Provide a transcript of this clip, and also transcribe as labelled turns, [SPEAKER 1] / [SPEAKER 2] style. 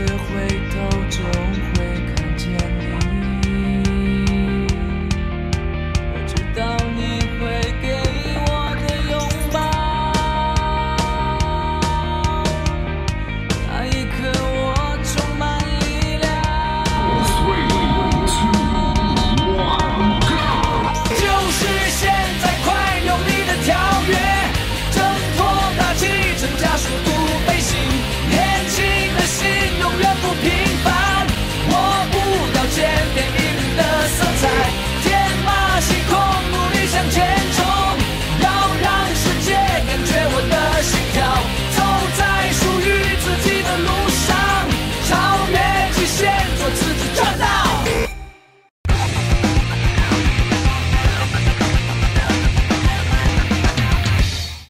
[SPEAKER 1] 也会 Shut up!